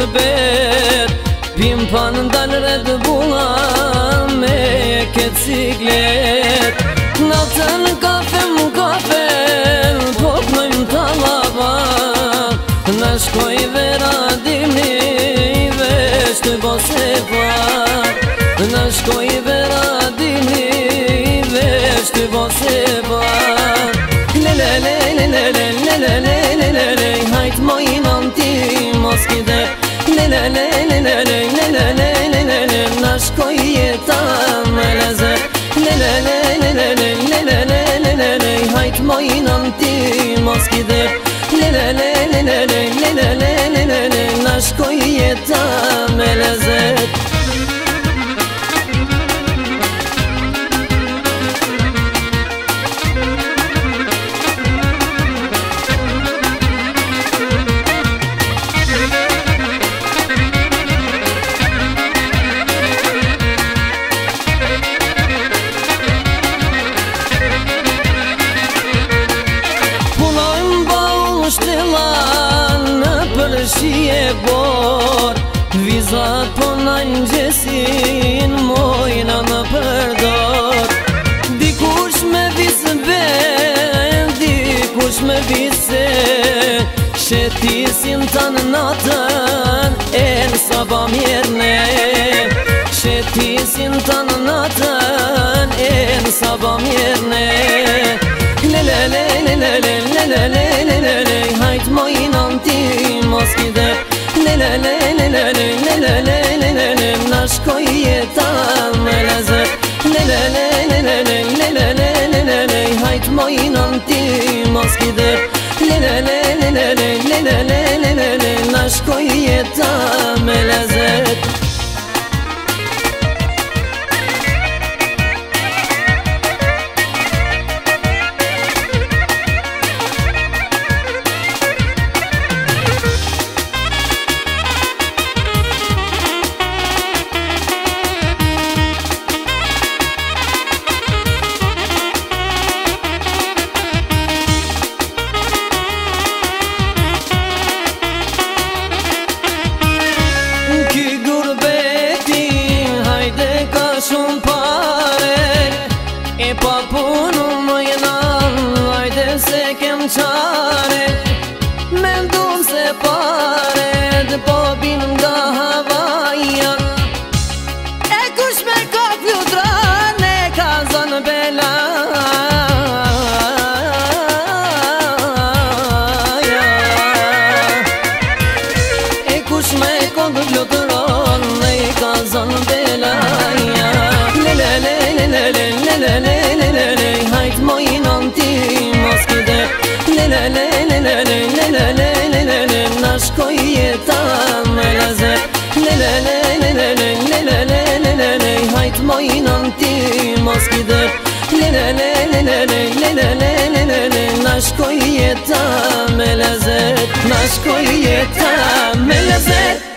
shërbet Pim pa në ndalë bula me ke ciklet Natën Nasz koje tam lezer qi e bor Vizat po në njësin Mojna më përdor Dikush me visë ben Dikush me visë Shetisin të në natën E në saba mjerne Shetisin të në natën E në saba mjerne Lelele, lelele, mos gider Nelele nelele nelele nelele Nashko jetam me lezer Nelele nelele nelele nelele Hajt mojnë anti mos gider Nelele ti mos ki dhe Le le le le le le Na shkoj jeta me lezet Na shkoj jeta me lezet